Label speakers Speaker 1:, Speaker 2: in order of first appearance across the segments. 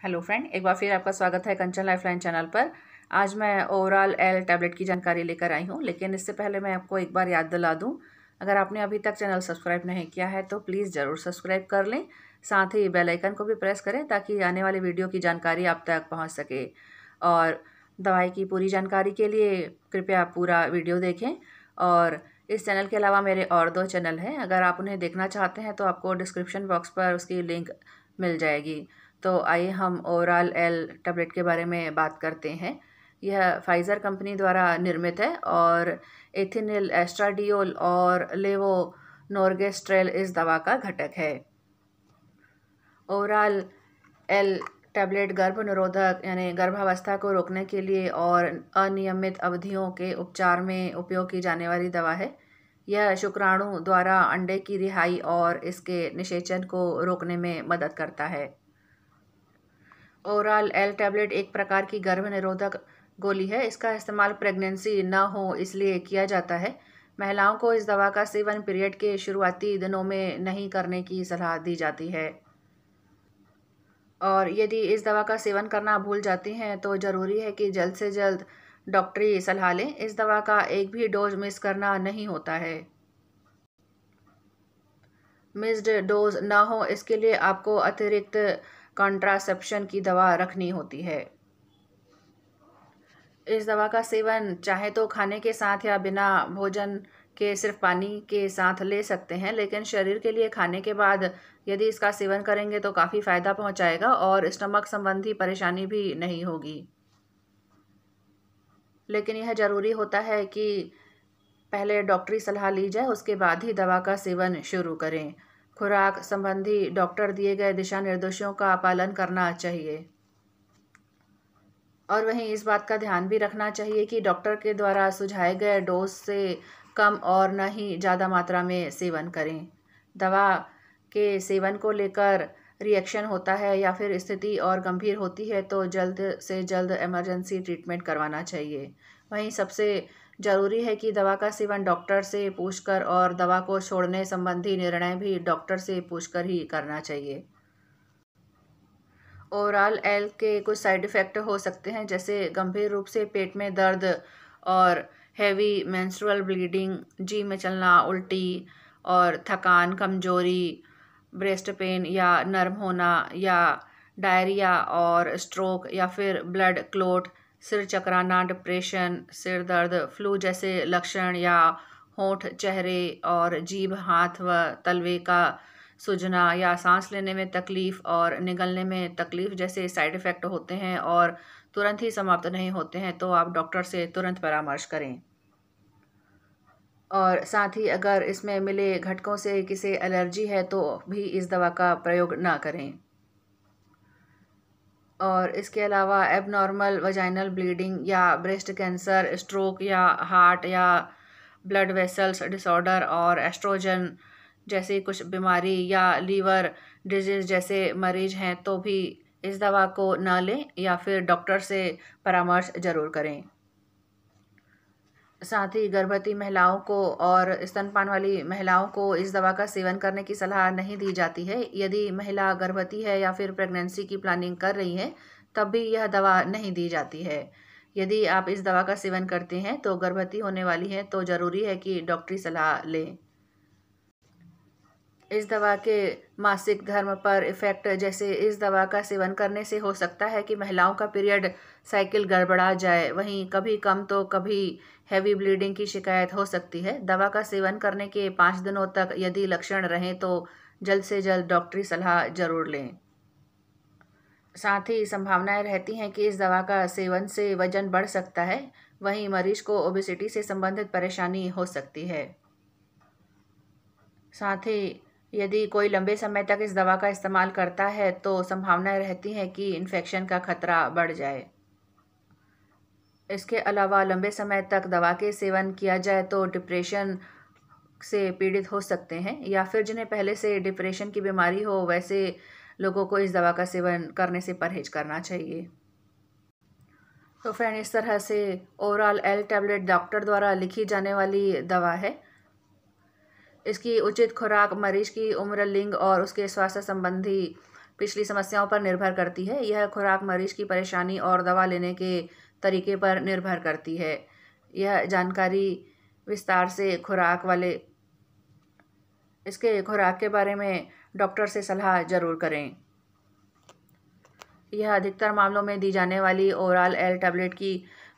Speaker 1: Hello friend, एक बार फिर आपका स्वागत है कंचन लाइफलाइन चैनल पर। आज मैं ओवरऑल एल टैबलेट की जानकारी लेकर आई हूँ, लेकिन इससे पहले मैं आपको एक बार याद दिला दूँ, अगर आपने अभी तक चैनल सब्सक्राइब नहीं किया है तो प्लीज़ ज़रूर सब्सक्राइब कर लें, साथ ही बेल आइकन को भी प्रेस करें, ताकि आने वाली वीडियो की जानकारी आप तक पहुँच सके। और दवाई की पूरी जानकारी के लिए कृपया पूरा वीडियो देखें। और इस चैनल के अलावा मेरे और दो चैनल हैं, अगर आप उन्हें देखना चाहते हैं तो आपको डिस्क्रिप्शन बॉक्स पर उसकी लिंक मिल जाएगी। तो आइए हम ओवरऑल एल टैबलेट के बारे में बात करते हैं। यह फाइज़र कंपनी द्वारा निर्मित है और एथिनिल एस्ट्राडियोल और लेवो नोर्गेस्ट्रेल इस दवा का घटक है। ओवरऑल एल टैबलेट गर्भ निरोधक यानी गर्भावस्था को रोकने के लिए और अनियमित अवधियों के उपचार में उपयोग की जाने वाली दवा है। यह शुक्राणु द्वारा अंडे की रिहाई और इसके निषेचन को रोकने में मदद करता है। ओरल एल टैबलेट एक प्रकार की गर्भ निरोधक गोली है। इसका इस्तेमाल प्रेगनेंसी न हो इसलिए किया जाता है। महिलाओं को इस दवा का सेवन पीरियड के शुरुआती दिनों में नहीं करने की सलाह दी जाती है। और यदि इस दवा का सेवन करना भूल जाती हैं तो ज़रूरी है कि जल्द से जल्द डॉक्टरी सलाह लें। इस दवा का एक भी डोज मिस करना नहीं होता है। मिस्ड डोज ना हो इसके लिए आपको अतिरिक्त कॉन्ट्रासेप्शन की दवा रखनी होती है। इस दवा का सेवन चाहे तो खाने के साथ या बिना भोजन के सिर्फ़ पानी के साथ ले सकते हैं, लेकिन शरीर के लिए खाने के बाद यदि इसका सेवन करेंगे तो काफ़ी फ़ायदा पहुंचाएगा और स्टमक संबंधी परेशानी भी नहीं होगी। लेकिन यह ज़रूरी होता है कि पहले डॉक्टरी सलाह ली जाए, उसके बाद ही दवा का सेवन शुरू करें। खुराक संबंधी डॉक्टर दिए गए दिशा निर्देशों का पालन करना चाहिए। और वहीं इस बात का ध्यान भी रखना चाहिए कि डॉक्टर के द्वारा सुझाए गए डोज से कम और न ही ज़्यादा मात्रा में सेवन करें। दवा के सेवन को लेकर रिएक्शन होता है या फिर स्थिति और गंभीर होती है तो जल्द से जल्द इमरजेंसी ट्रीटमेंट करवाना चाहिए। वहीं सबसे ज़रूरी है कि दवा का सेवन डॉक्टर से पूछकर और दवा को छोड़ने संबंधी निर्णय भी डॉक्टर से पूछकर ही करना चाहिए। ओवरऑल, एल के कुछ साइड इफ़ेक्ट हो सकते हैं, जैसे गंभीर रूप से पेट में दर्द और हैवी मेंस्ट्रुअल ब्लीडिंग, जी में चलना, उल्टी और थकान, कमज़ोरी, ब्रेस्ट पेन या नर्म होना या डायरिया और स्ट्रोक या फिर ब्लड क्लोट सिर चकराना डिप्रेशन सिर दर्द फ्लू जैसे लक्षण या होठ, चेहरे और जीभ, हाथ व तलवे का सूजना या सांस लेने में तकलीफ़ और निगलने में तकलीफ़ जैसे साइड इफ़ेक्ट होते हैं और तुरंत ही समाप्त नहीं होते हैं तो आप डॉक्टर से तुरंत परामर्श करें। और साथ ही अगर इसमें मिले घटकों से किसी एलर्जी है तो भी इस दवा का प्रयोग ना करें। और इसके अलावा एबनॉर्मल वजाइनल ब्लीडिंग या ब्रेस्ट कैंसर स्ट्रोक या हार्ट या ब्लड वेसल्स डिसऑर्डर और एस्ट्रोजन जैसी कुछ बीमारी या लीवर डिज़ीज़ जैसे मरीज़ हैं तो भी इस दवा को ना लें या फिर डॉक्टर से परामर्श ज़रूर करें। साथ ही गर्भवती महिलाओं को और स्तनपान वाली महिलाओं को इस दवा का सेवन करने की सलाह नहीं दी जाती है। यदि महिला गर्भवती है या फिर प्रेगनेंसी की प्लानिंग कर रही है, तब भी यह दवा नहीं दी जाती है। यदि आप इस दवा का सेवन करते हैं तो गर्भवती होने वाली हैं तो ज़रूरी है कि डॉक्टरी सलाह लें। इस दवा के मासिक धर्म पर इफ़ेक्ट जैसे इस दवा का सेवन करने से हो सकता है कि महिलाओं का पीरियड साइकिल गड़बड़ा जाए। वहीं कभी कम तो कभी हैवी ब्लीडिंग की शिकायत हो सकती है। दवा का सेवन करने के पाँच दिनों तक यदि लक्षण रहें तो जल्द से जल्द डॉक्टरी सलाह ज़रूर लें। साथ ही संभावनाएँ रहती हैं कि इस दवा का सेवन से वज़न बढ़ सकता है। वहीं मरीज़ को ओबिसिटी से संबंधित परेशानी हो सकती है। साथ ही यदि कोई लंबे समय तक इस दवा का इस्तेमाल करता है तो संभावनाएँ रहती हैं कि इन्फेक्शन का खतरा बढ़ जाए। इसके अलावा लंबे समय तक दवा के सेवन किया जाए तो डिप्रेशन से पीड़ित हो सकते हैं, या फिर जिन्हें पहले से डिप्रेशन की बीमारी हो, वैसे लोगों को इस दवा का सेवन करने से परहेज करना चाहिए। तो फ्रेंड इस तरह से ओवरऑल एल टैबलेट डॉक्टर द्वारा लिखी जाने वाली दवा है। इसकी उचित खुराक, मरीज़ की उम्र, लिंग और उसके स्वास्थ्य संबंधी पिछली समस्याओं पर निर्भर करती है। यह खुराक मरीज़ की परेशानी और दवा लेने के तरीके पर निर्भर करती है। यह जानकारी विस्तार से खुराक वाले, इसके खुराक के बारे में डॉक्टर से सलाह ज़रूर करें। यह अधिकतर मामलों में दी जाने वाली ओरल एल टैबलेट की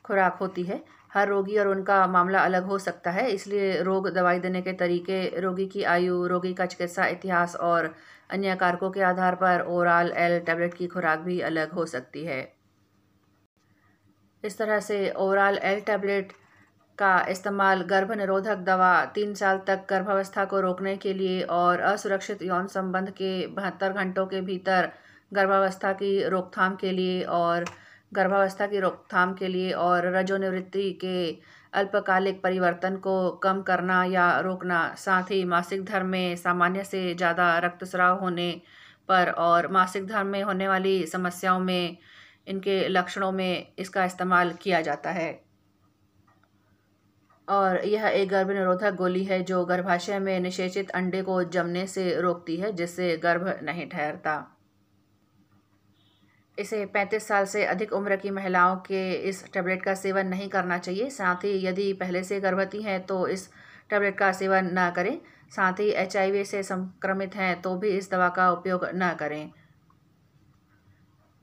Speaker 1: खुराक होती है। हर रोगी और उनका मामला अलग हो सकता है, इसलिए रोग दवाई देने के तरीके, रोगी की आयु, रोगी का चिकित्सा इतिहास और अन्य कारकों के आधार पर ओरल एल टैबलेट की खुराक भी अलग हो सकती है। इस तरह से ओरल एल टैबलेट का इस्तेमाल गर्भ निरोधक दवा तीन साल तक गर्भावस्था को रोकने के लिए और असुरक्षित यौन संबंध के बहत्तर घंटों के भीतर गर्भावस्था की रोकथाम के लिए और गर्भावस्था की रोकथाम के लिए और रजोनिवृत्ति के अल्पकालिक परिवर्तन को कम करना या रोकना, साथ ही मासिक धर्म में सामान्य से ज़्यादा रक्तस्राव होने पर और मासिक धर्म में होने वाली समस्याओं में, इनके लक्षणों में इसका इस्तेमाल किया जाता है। और यह एक गर्भ निरोधक गोली है जो गर्भाशय में निषेचित अंडे को जमने से रोकती है, जिससे गर्भ नहीं ठहरता। इसे 35 साल से अधिक उम्र की महिलाओं के इस टैबलेट का सेवन नहीं करना चाहिए। साथ ही यदि पहले से गर्भवती हैं तो इस टैबलेट का सेवन न करें। साथ ही एचआईवी से संक्रमित हैं तो भी इस दवा का उपयोग न करें।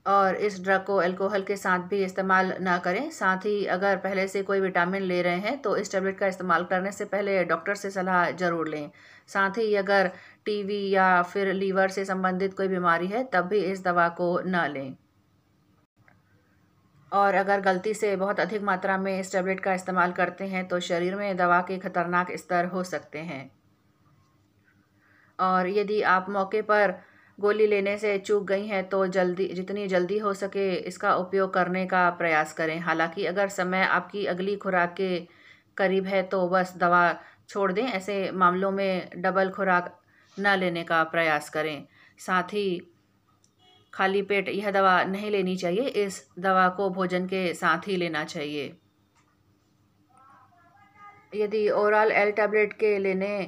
Speaker 1: और इस ड्रग को अल्कोहल के साथ भी इस्तेमाल ना करें। साथ ही अगर पहले से कोई विटामिन ले रहे हैं तो इस टैबलेट का इस्तेमाल करने से पहले डॉक्टर से सलाह ज़रूर लें। साथ ही अगर टीवी या फिर लीवर से संबंधित कोई बीमारी है, तब भी इस दवा को ना लें। और अगर गलती से बहुत अधिक मात्रा में इस टैबलेट का इस्तेमाल करते हैं तो शरीर में दवा के खतरनाक स्तर हो सकते हैं। और यदि आप मौके पर गोली लेने से चूक गई हैं तो जल्दी, जितनी जल्दी हो सके इसका उपयोग करने का प्रयास करें। हालाँकि अगर समय आपकी अगली खुराक के करीब है तो बस दवा छोड़ दें। ऐसे मामलों में डबल खुराक न लेने का प्रयास करें। साथ ही खाली पेट यह दवा नहीं लेनी चाहिए, इस दवा को भोजन के साथ ही लेना चाहिए। यदि ओरल एल टैबलेट के लेने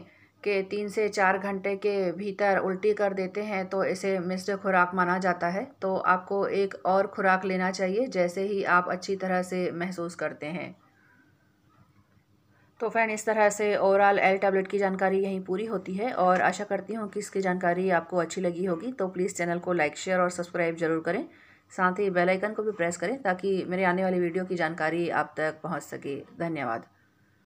Speaker 1: के तीन से चार घंटे के भीतर उल्टी कर देते हैं तो इसे मिश्र खुराक माना जाता है। तो आपको एक और खुराक लेना चाहिए, जैसे ही आप अच्छी तरह से महसूस करते हैं। तो फ्रेंड इस तरह से ओवरऑल एल टैबलेट की जानकारी यहीं पूरी होती है और आशा करती हूँ कि इसकी जानकारी आपको अच्छी लगी होगी। तो प्लीज़ चैनल को लाइक शेयर और सब्सक्राइब ज़रूर करें। साथ ही बेल आइकन को भी प्रेस करें ताकि मेरे आने वाली वीडियो की जानकारी आप तक पहुँच सके। धन्यवाद।